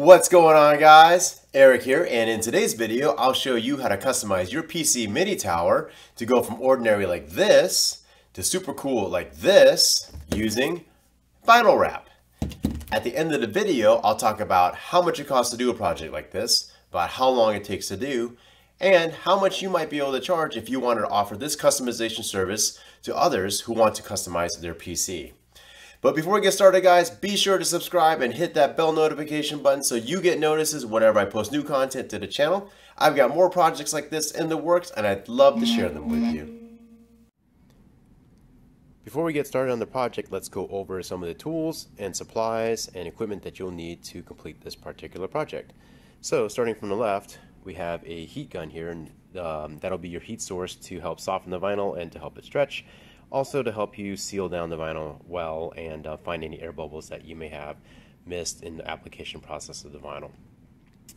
What's going on guys? Eric here and in today's video I'll show you how to customize your PC mini tower to go from ordinary like this to super cool like this using vinyl wrap. At the end of the video I'll talk about how much it costs to do a project like this, about how long it takes to do, and how much you might be able to charge if you wanted to offer this customization service to others who want to customize their PC. But before we get started guys, be sure to subscribe and hit that bell notification button so you get notices whenever I post new content to the channel. I've got more projects like this in the works and I'd love to share them with you. Before we get started on the project, let's go over some of the tools and supplies and equipment that you'll need to complete this particular project. So starting from the left, we have a heat gun here and um, that'll be your heat source to help soften the vinyl and to help it stretch also to help you seal down the vinyl well and uh, find any air bubbles that you may have missed in the application process of the vinyl.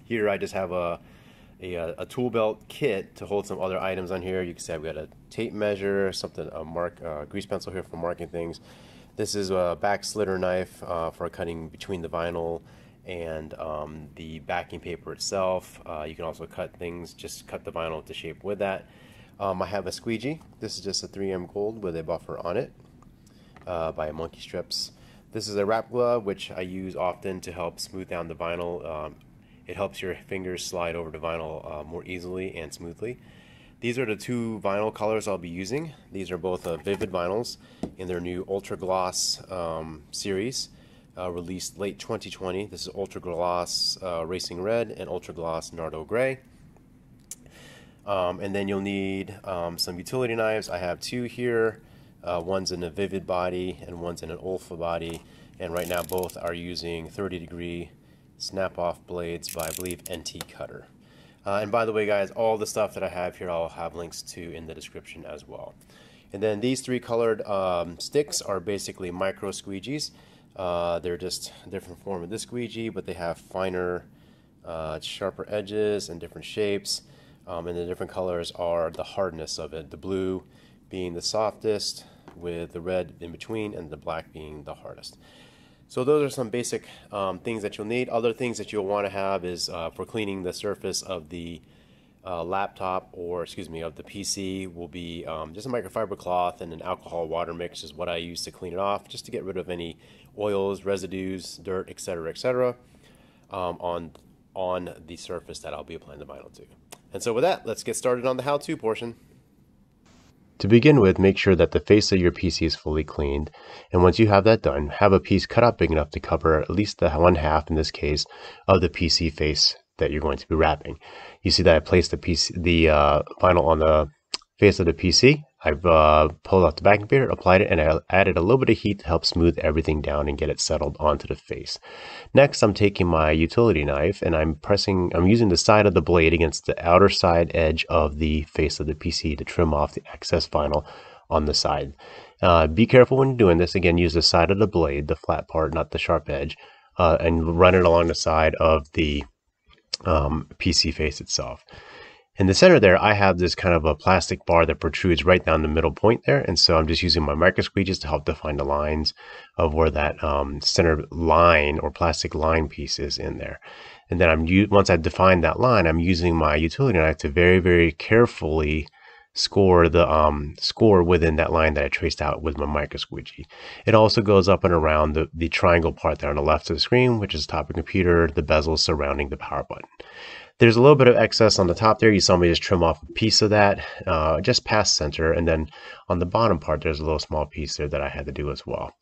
Here I just have a, a, a tool belt kit to hold some other items on here. You can see I've got a tape measure, something, a mark, uh, grease pencil here for marking things. This is a back slitter knife uh, for cutting between the vinyl and um, the backing paper itself. Uh, you can also cut things, just cut the vinyl to shape with that. Um, I have a squeegee. This is just a 3M gold with a buffer on it uh, by Monkey Strips. This is a wrap glove, which I use often to help smooth down the vinyl. Um, it helps your fingers slide over the vinyl uh, more easily and smoothly. These are the two vinyl colors I'll be using. These are both uh, VViViD vinyls in their new Ultra Gloss um, series, uh, released late 2020. This is Ultra Gloss uh, Racing Red and Ultra Gloss Nardo Gray. Um, and then you'll need um, some utility knives. I have two here. Uh, one's in a VViViD body and one's in an Olfa body. And right now both are using 30 degree snap off blades by I believe NT Cutter. Uh, and by the way guys, all the stuff that I have here I'll have links to in the description as well. And then these three colored um, sticks are basically micro squeegees. Uh, they're just a different form of this squeegee, but they have finer, uh, sharper edges and different shapes. Um, and the different colors are the hardness of it. The blue being the softest, with the red in between, and the black being the hardest. So those are some basic um, things that you'll need. Other things that you'll want to have is uh, for cleaning the surface of the uh, laptop or excuse me of the PC will be um, just a microfiber cloth and an alcohol water mix is what I use to clean it off just to get rid of any oils, residues, dirt, etc., etc. Um, on on the surface that I'll be applying the vinyl to. And so with that, let's get started on the how-to portion. To begin with, make sure that the face of your PC is fully cleaned. And once you have that done, have a piece cut out big enough to cover at least the one half, in this case, of the PC face that you're going to be wrapping. You see that I placed the, piece, the uh, vinyl on the face of the PC. I've uh, pulled out the backing paper, applied it, and I added a little bit of heat to help smooth everything down and get it settled onto the face. Next, I'm taking my utility knife and I'm pressing, I'm using the side of the blade against the outer side edge of the face of the PC to trim off the excess vinyl on the side. Uh, be careful when doing this. Again, use the side of the blade, the flat part, not the sharp edge, uh, and run it along the side of the um, PC face itself. In the center there, I have this kind of a plastic bar that protrudes right down the middle point there. And so I'm just using my micro squeegees to help define the lines of where that um, center line or plastic line piece is in there. And then I'm once I've defined that line, I'm using my utility knife to very, very carefully score the um, score within that line that I traced out with my micro squeegee. It also goes up and around the, the triangle part there on the left of the screen, which is the top of the computer, the bezel surrounding the power button. There's a little bit of excess on the top there. You saw me just trim off a piece of that, uh, just past center. And then on the bottom part, there's a little small piece there that I had to do as well.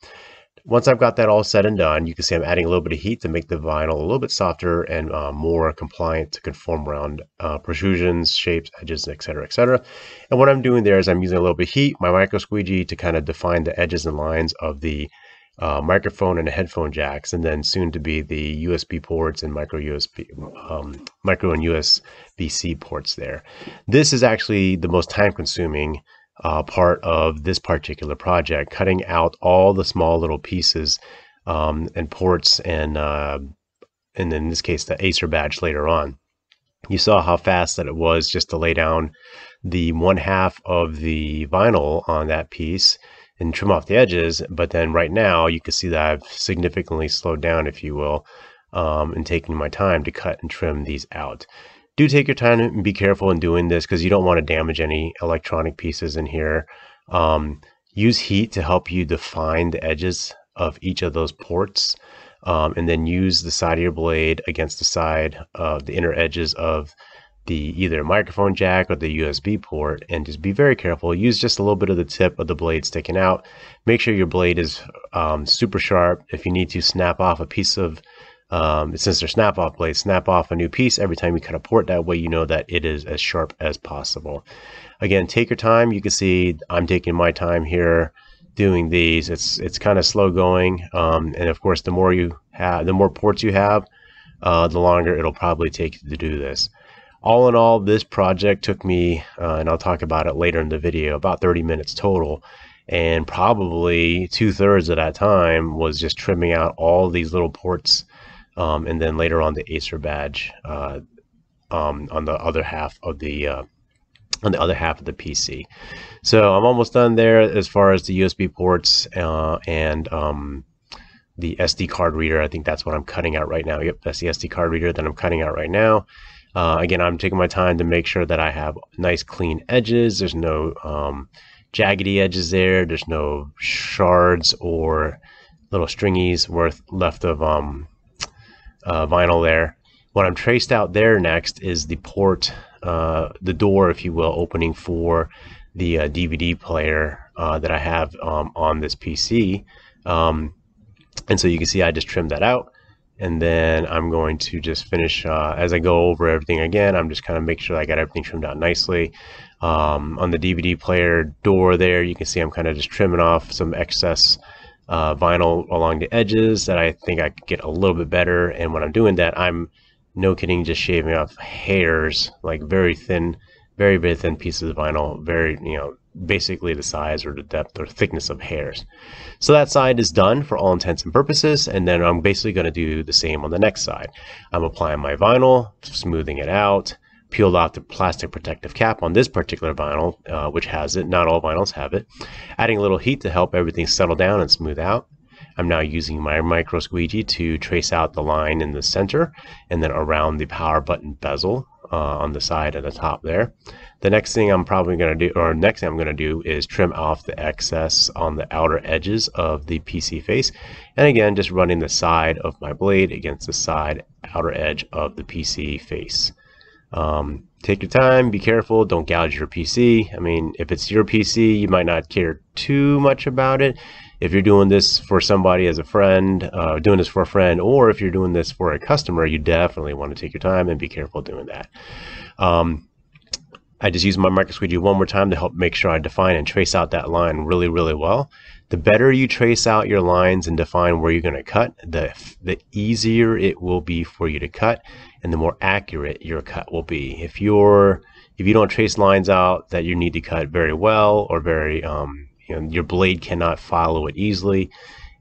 Once I've got that all said and done, you can see I'm adding a little bit of heat to make the vinyl a little bit softer and uh, more compliant to conform around uh, protrusions, shapes, edges, etc., etc. And what I'm doing there is I'm using a little bit of heat, my micro squeegee, to kind of define the edges and lines of the uh, microphone and headphone jacks, and then soon to be the USB ports and micro USB, um, micro and USB-C ports there. This is actually the most time-consuming uh, part of this particular project, cutting out all the small little pieces um, and ports and uh, and in this case the Acer badge later on. You saw how fast that it was just to lay down the one half of the vinyl on that piece and trim off the edges. But then right now you can see that I've significantly slowed down, if you will, um, and taking my time to cut and trim these out. Do take your time and be careful in doing this because you don't want to damage any electronic pieces in here. Um, use heat to help you define the edges of each of those ports. Um, and then use the side of your blade against the side of the inner edges of the either microphone jack or the USB port and just be very careful. Use just a little bit of the tip of the blade sticking out. Make sure your blade is um, super sharp. If you need to snap off a piece of, um, since they're snap off blades, snap off a new piece every time you cut a port. That way you know that it is as sharp as possible. Again, take your time. You can see I'm taking my time here doing these. It's it's kind of slow going, um, and of course, the more you have, the more ports you have, uh, the longer it'll probably take you to do this all in all, this project took me, uh, and I'll talk about it later in the video, about 30 minutes total. And probably two thirds of that time was just trimming out all these little ports. Um, and then later on the Acer badge uh, um, on the other half of the uh, on the other half of the PC. So I'm almost done there as far as the USB ports uh, and um, the SD card reader. I think that's what I'm cutting out right now. Yep, that's the SD card reader that I'm cutting out right now. Uh, again, I'm taking my time to make sure that I have nice clean edges. There's no um, jaggedy edges there. There's no shards or little stringies worth left of um, uh, vinyl there. What I'm traced out there next is the port, uh, the door, if you will, opening for the DVD uh, player uh, that I have um, on this PC. Um, and so you can see I just trimmed that out and then I'm going to just finish uh, as I go over everything again. I'm just kind of make sure I got everything trimmed out nicely. Um, on the DVD player door there, you can see I'm kind of just trimming off some excess uh, vinyl along the edges that I think I could get a little bit better. And when I'm doing that, I'm no kidding, just shaving off hairs, like very thin, very, very thin pieces of vinyl, very, you know, basically the size or the depth or thickness of hairs. So that side is done for all intents and purposes, and then I'm basically going to do the same on the next side. I'm applying my vinyl, smoothing it out, peeled off the plastic protective cap on this particular vinyl, uh, which has it. Not all vinyls have it. Adding a little heat to help everything settle down and smooth out. I'm now using my micro squeegee to trace out the line in the center and then around the power button bezel uh, on the side and the top there. The next thing I'm probably going to do, or next thing I'm going to do is trim off the excess on the outer edges of the PC face. And again, just running the side of my blade against the side outer edge of the PC face. Um, take your time, be careful, don't gouge your PC. I mean, if it's your PC, you might not care too much about it. If you're doing this for somebody as a friend, uh, doing this for a friend, or if you're doing this for a customer, you definitely want to take your time and be careful doing that. Um, I just use my micro squeegee one more time to help make sure I define and trace out that line really, really well. The better you trace out your lines and define where you're going to cut, the, the easier it will be for you to cut and the more accurate your cut will be. If you're if you don't trace lines out that you need to cut very well or very um, you know, your blade cannot follow it easily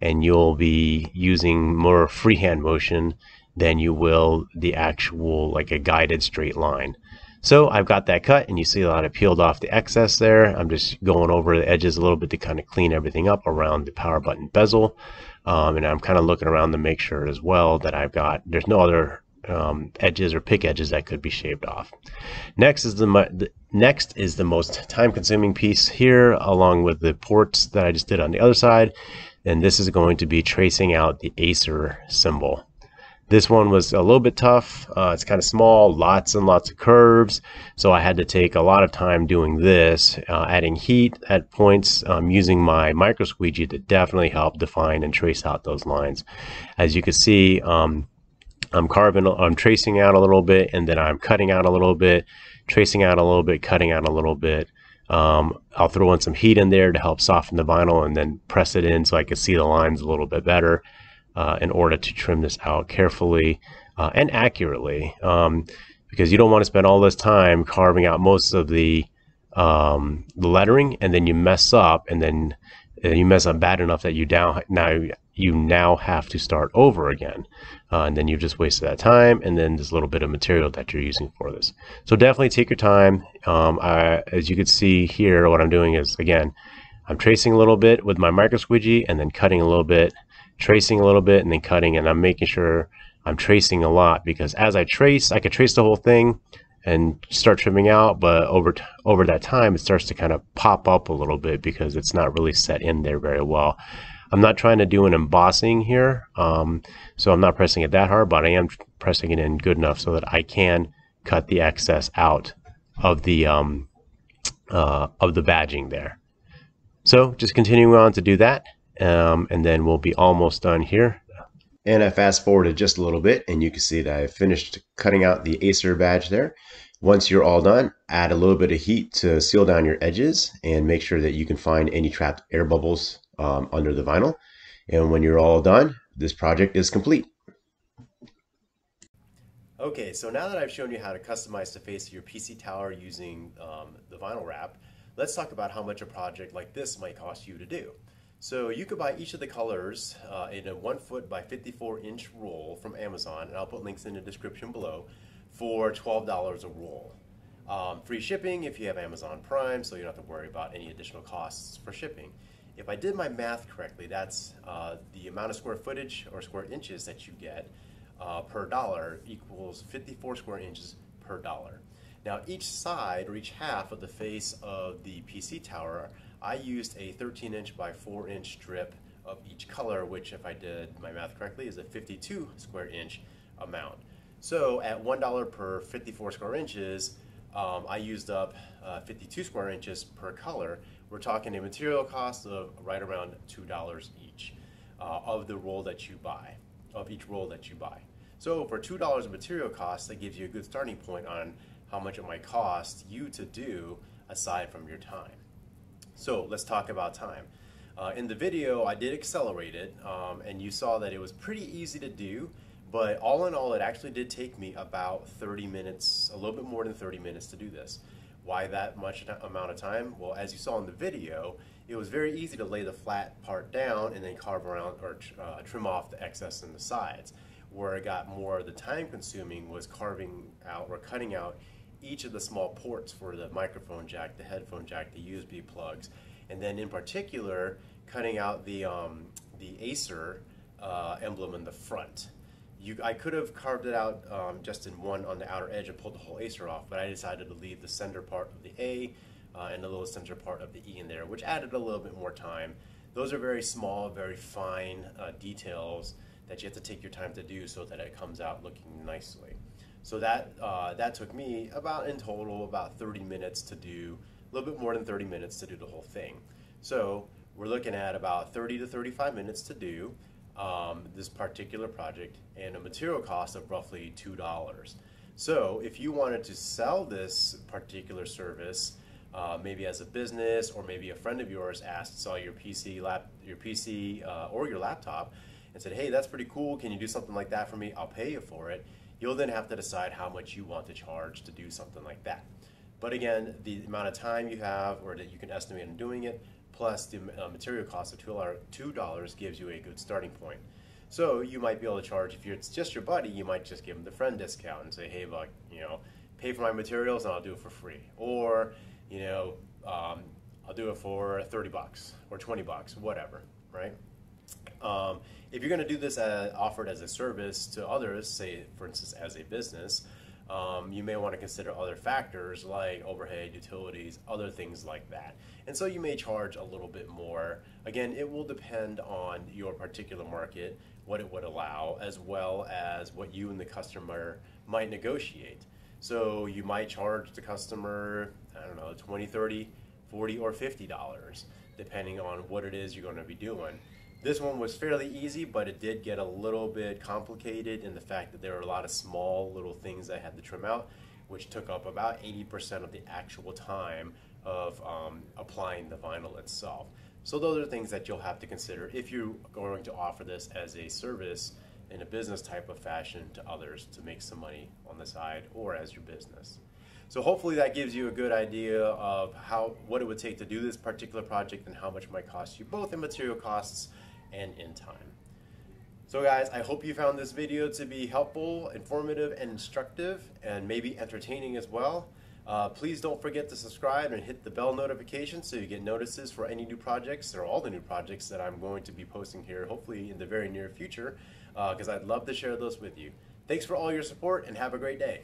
and you'll be using more freehand motion than you will the actual like a guided straight line. So I've got that cut and you see a lot of peeled off the excess there. I'm just going over the edges a little bit to kind of clean everything up around the power button bezel. Um, and I'm kind of looking around to make sure as well that I've got, there's no other um, edges or pick edges that could be shaved off. Next is the, the next is the most time consuming piece here along with the ports that I just did on the other side. And this is going to be tracing out the Acer symbol. This one was a little bit tough. Uh, it's kind of small, lots and lots of curves. So I had to take a lot of time doing this, uh, adding heat at points, um, using my micro squeegee to definitely help define and trace out those lines. As you can see, um, I'm carving, I'm tracing out a little bit and then I'm cutting out a little bit, tracing out a little bit, cutting out a little bit. Um, I'll throw in some heat in there to help soften the vinyl and then press it in so I can see the lines a little bit better uh, in order to trim this out carefully uh, and accurately. Um, because you don't want to spend all this time carving out most of the, um, the lettering and then you mess up and then you mess up bad enough that you now now you now have to start over again. Uh, and then you've just wasted that time and then this little bit of material that you're using for this. So definitely take your time. Um, I, as you can see here what I'm doing is again I'm tracing a little bit with my micro squeegee and then cutting a little bit tracing a little bit and then cutting and I'm making sure I'm tracing a lot because as I trace, I could trace the whole thing and start trimming out, but over over that time, it starts to kind of pop up a little bit because it's not really set in there very well. I'm not trying to do an embossing here, um, so I'm not pressing it that hard, but I am pressing it in good enough so that I can cut the excess out of the um, uh, of the badging there. So just continuing on to do that, um, and then we'll be almost done here. And I fast forwarded just a little bit, and you can see that I finished cutting out the Acer badge there. Once you're all done, add a little bit of heat to seal down your edges and make sure that you can find any trapped air bubbles um, under the vinyl. And when you're all done, this project is complete. Okay, so now that I've shown you how to customize the face of your PC tower using um, the vinyl wrap, let's talk about how much a project like this might cost you to do. So you could buy each of the colors uh, in a one foot by 54 inch roll from Amazon, and I'll put links in the description below, for $12 a roll. Um, free shipping if you have Amazon Prime, so you don't have to worry about any additional costs for shipping. If I did my math correctly, that's uh, the amount of square footage or square inches that you get uh, per dollar equals 54 square inches per dollar. Now each side or each half of the face of the PC tower, I used a 13 inch by 4 inch strip of each color, which if I did my math correctly is a 52 square inch amount. So at $1 per 54 square inches, um, I used up uh, 52 square inches per color, we're talking a material cost of right around $2 each uh, of the roll that you buy, of each roll that you buy. So for $2 of material cost, that gives you a good starting point on how much it might cost you to do aside from your time. So let's talk about time. Uh, in the video, I did accelerate it, um, and you saw that it was pretty easy to do, but all in all, it actually did take me about 30 minutes, a little bit more than 30 minutes to do this. Why that much amount of time? Well, as you saw in the video, it was very easy to lay the flat part down and then carve around or uh, trim off the excess in the sides. Where it got more of the time consuming was carving out or cutting out each of the small ports for the microphone jack, the headphone jack, the USB plugs, and then in particular cutting out the, um, the Acer uh, emblem in the front. You, I could have carved it out um, just in one on the outer edge and pulled the whole Acer off, but I decided to leave the center part of the A uh, and the little center part of the E in there, which added a little bit more time. Those are very small, very fine uh, details that you have to take your time to do so that it comes out looking nicely. So that, uh, that took me about in total about 30 minutes to do, a little bit more than 30 minutes to do the whole thing. So we're looking at about 30 to 35 minutes to do um, this particular project and a material cost of roughly $2. So if you wanted to sell this particular service, uh, maybe as a business or maybe a friend of yours asked saw your PC lap your PC uh, or your laptop and said, "Hey, that's pretty cool. Can you do something like that for me? I'll pay you for it." You'll then have to decide how much you want to charge to do something like that. But again, the amount of time you have or that you can estimate in doing it plus the uh, material cost of $2 gives you a good starting point. So you might be able to charge, if it's just your buddy, you might just give them the friend discount and say, hey, look, you know, pay for my materials and I'll do it for free. Or, you know, um, I'll do it for 30 bucks or 20 bucks, whatever, right? Um, if you're going to do this as, offered as a service to others, say, for instance, as a business, um, you may want to consider other factors like overhead, utilities, other things like that. And so you may charge a little bit more. Again, it will depend on your particular market, what it would allow, as well as what you and the customer might negotiate. So you might charge the customer, I don't know, 20, 30, 40, or $50, depending on what it is you're going to be doing. This one was fairly easy, but it did get a little bit complicated in the fact that there were a lot of small little things I had to trim out, which took up about 80% of the actual time of um, applying the vinyl itself. So those are things that you'll have to consider if you're going to offer this as a service in a business type of fashion to others to make some money on the side or as your business. So hopefully that gives you a good idea of how what it would take to do this particular project and how much it might cost you both in material costs and in time. So guys, I hope you found this video to be helpful, informative, and instructive, and maybe entertaining as well. Uh, please don't forget to subscribe and hit the bell notification so you get notices for any new projects or all the new projects that I'm going to be posting here, hopefully in the very near future, because I'd love to share those with you. Thanks for all your support and have a great day.